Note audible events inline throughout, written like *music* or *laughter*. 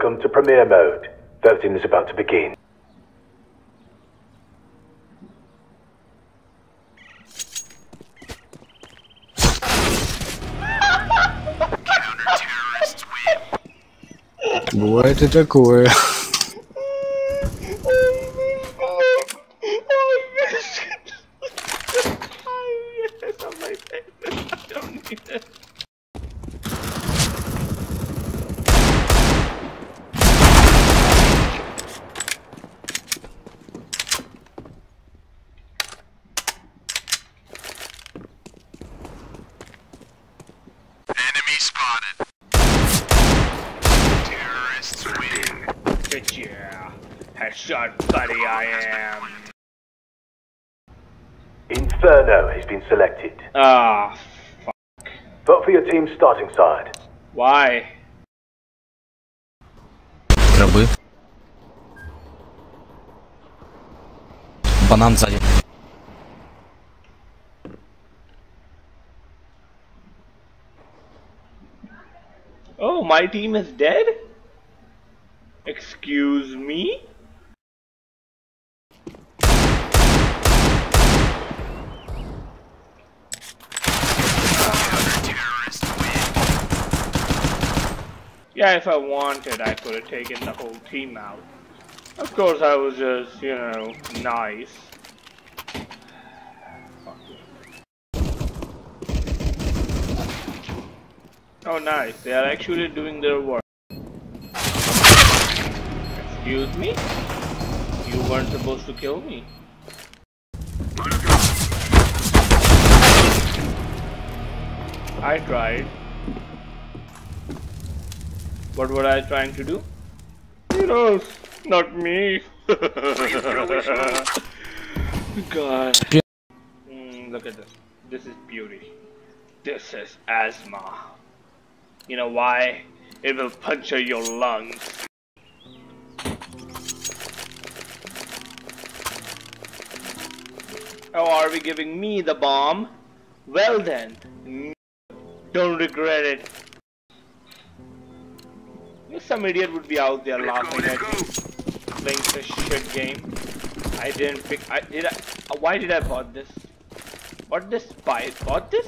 Welcome to Premier Mode. Voting is about to begin. Counter-terrorists win. What did the? *laughs* spotted. Terrorists win. Good yeah. Headshot buddy I am. Inferno has been selected. Ah, fuck. Vote for your team's starting side. Why? Рабы. Банан сзади. Oh, my team is dead? Excuse me? Yeah, if I wanted, I could have taken the whole team out. Of course, I was just, you know, nice. Oh, nice. They are actually doing their work. Excuse me? You weren't supposed to kill me. I tried. What were I trying to do? Knows? Not me. *laughs* God. Mm, look at this. This is beauty. This is asthma. You know why? It will puncture your lungs. Oh, are we giving me the bomb? Well then, don't regret it. Some idiot would be out there laughing at me playing this shit game. I didn't pick. I did. I, uh, why did I bought this? What this? Buy bought this?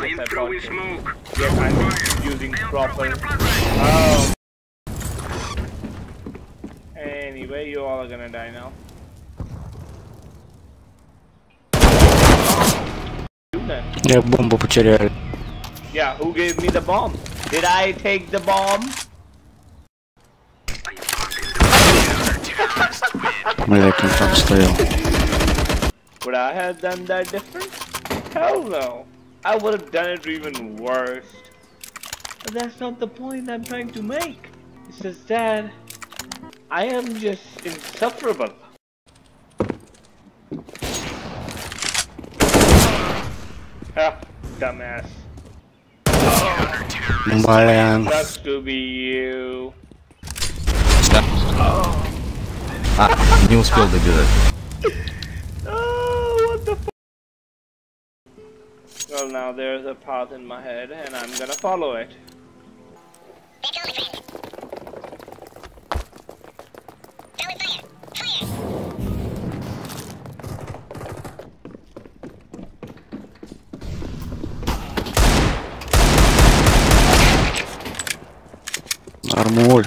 Yes, I bought smoke. Yes, I'm using proper. Oh. Anyway, you all are gonna die now. Yeah, bomb Yeah, who gave me the bomb? Did I take the bomb? Would I have done that different? Hell no. I would have done it even worse. But that's not the point I'm trying to make. It's just that I am just insufferable. Ah, dumbass. Блин. Sucks to be you. А, не успел добежать. Oh, what the f Well, now there's a path in my head, and I'm gonna follow it. Армоль.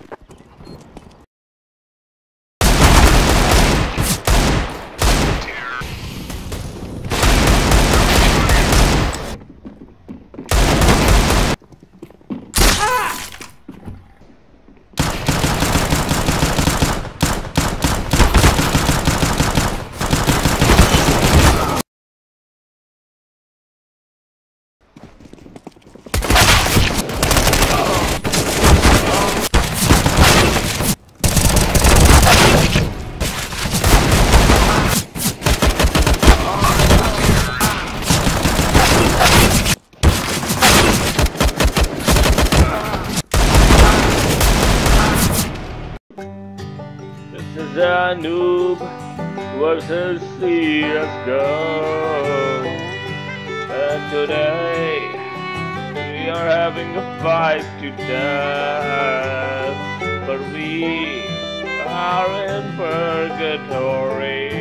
bomb. 100%? Excuse me? a noob versus CSGO. And today we are having a fight to death, but we are in purgatory.